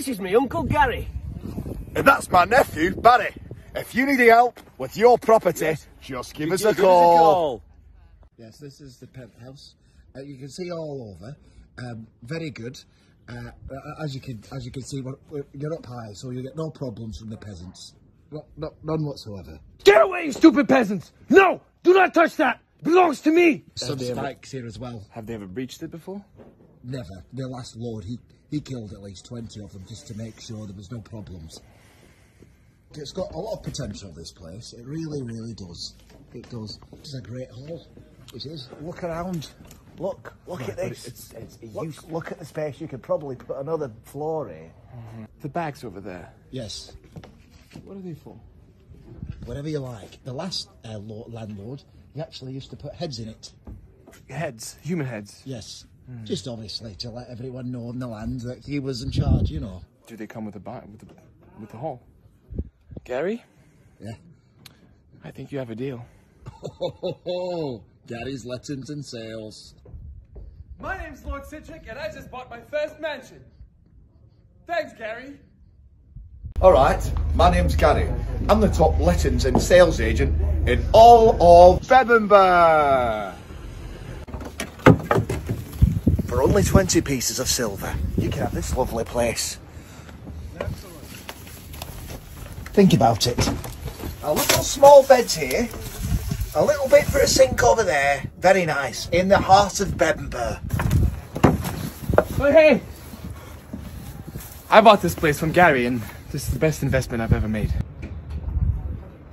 This is my Uncle Gary. And that's my nephew, Barry. If you need any help with your property, just give us a call. Yes, this is the penthouse. Uh, you can see all over. Um, very good. Uh, as you can as you can see, we're, we're, you're up high, so you get no problems from the peasants. No, no, none whatsoever. Get away, you stupid peasants! No! Do not touch that! It belongs to me! Some spikes here as well. Have they ever breached it before? Never. The last lord, he, he killed at least 20 of them just to make sure there was no problems. It's got a lot of potential, this place. It really, really does. It does. It's a great hall. It is. Look around. Look, look at this. It's, it's, Look, look at the space. You could probably put another floor here. The bags over there. Yes, What are they for? whatever you like. The last uh, lord, landlord, he actually used to put heads in it. Heads, human heads. Yes. Hmm. Just obviously to let everyone know in the land that he was in charge, you know. Do they come with the ba- with the with the hall? Gary, Yeah. I think you have a deal. Ho, ho, ho. Gary's lettings and sales. My name's Lord Sihtric, and I just bought my first mansion. Thanks, Gary. All right, my name's Gary. I'm the top lettings and sales agent in all of Bebbanburg. For only 20 pieces of silver, you can have this lovely place. Think about it. A little small bed here, a little bit for a sink over there. Very nice. In the heart of Bebbanburg. But hey, I bought this place from Gary, and this is the best investment I've ever made.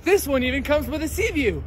This one even comes with a sea view.